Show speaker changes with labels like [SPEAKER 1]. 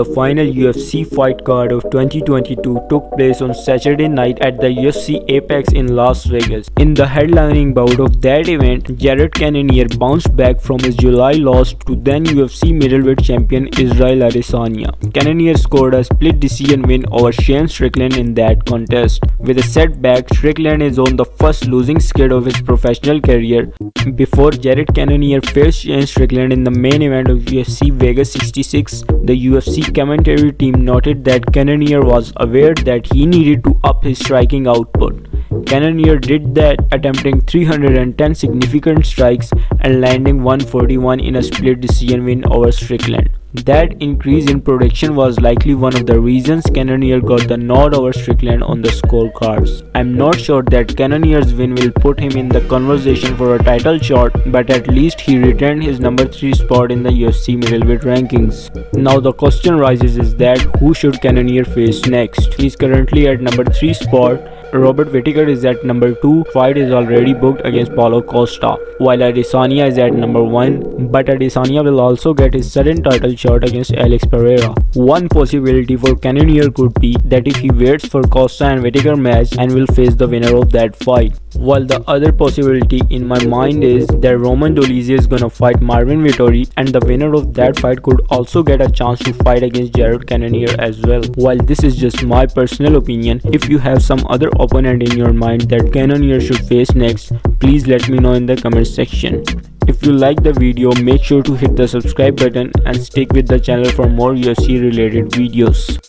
[SPEAKER 1] The final UFC fight card of 2022 took place on Saturday night at the UFC Apex in Las Vegas. In the headlining bout of that event, Jared Cannonier bounced back from his July loss to then UFC middleweight champion Israel Adesanya. Cannonier scored a split decision win over Sean Strickland in that contest. With a setback, Strickland is on the first losing skid of his professional career before Jared Cannonier faced Sean Strickland in the main event of UFC Vegas 66. The UFC commentary team noted that Cannonier was aware that he needed to up his striking output. Cannonier did that, attempting 310 significant strikes and landing 141 in a split decision win over Strickland. That increase in production was likely one of the reasons Cannonier got the nod over Strickland on the scorecards. I'm not sure that Cannonier's win will put him in the conversation for a title shot, but at least he retained his number 3 spot in the UFC middleweight rankings. Now the question rises is that who should Cannonier face next? He's currently at number 3 spot Robert Whittaker is at number 2, fight is already booked against Paulo Costa, while Adesanya is at number 1, but Adesanya will also get his sudden title shot against Alex Pereira. One possibility for Cannonier could be that if he waits for Costa and Whittaker match and will face the winner of that fight. While the other possibility in my mind is that Roman Dolidze is gonna fight Marvin Vettori and the winner of that fight could also get a chance to fight against Jared Cannonier as well. While this is just my personal opinion, if you have some other opponent in your mind that Cannonier should face next, please let me know in the comment section. If you like the video, make sure to hit the subscribe button and stick with the channel for more UFC related videos.